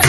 中